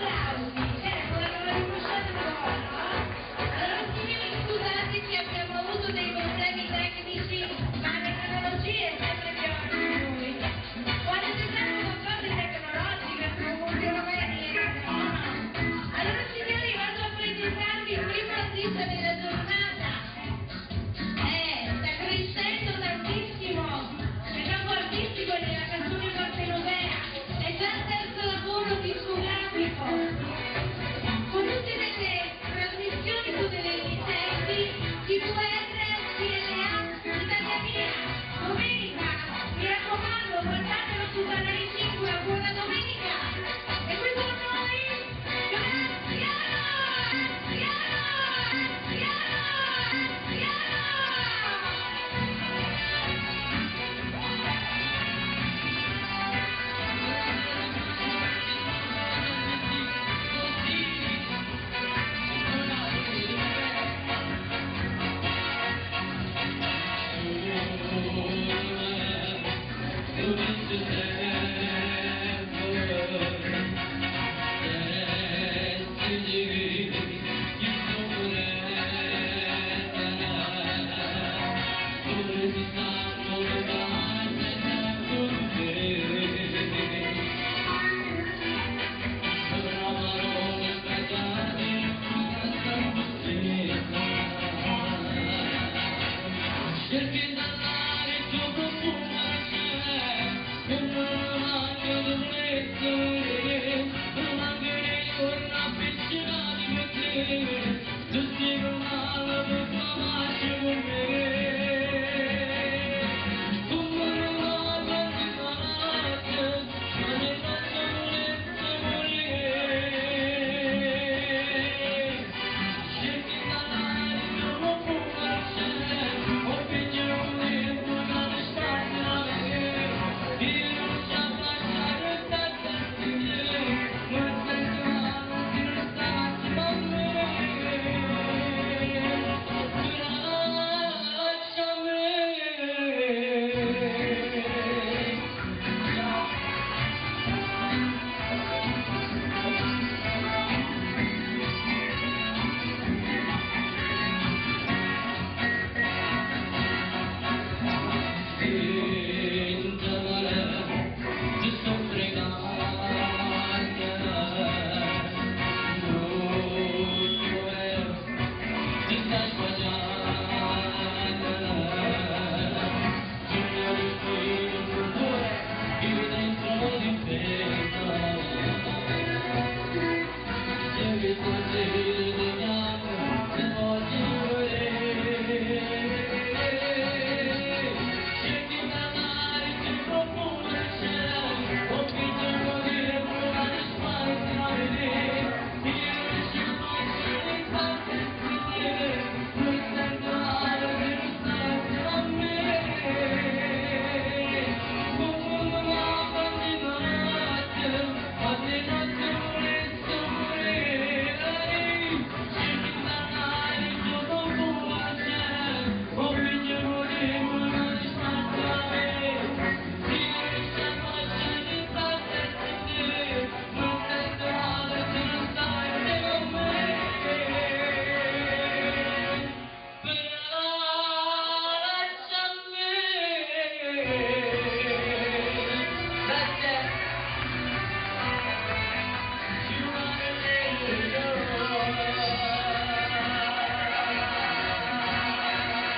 Yeah.